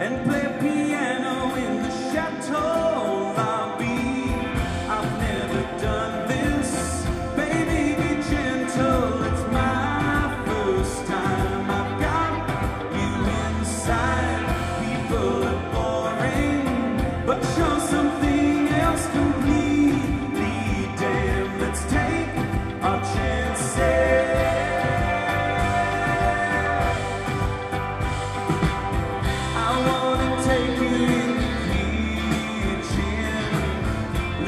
and play piano in the chateau.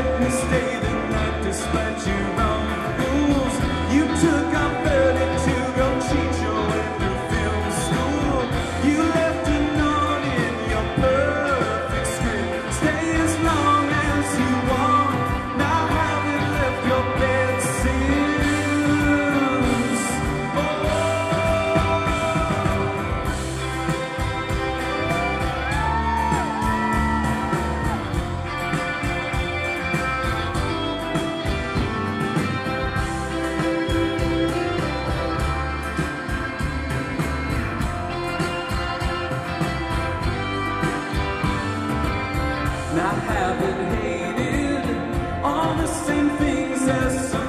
let me stay the night despite you. I haven't hated. All the same things as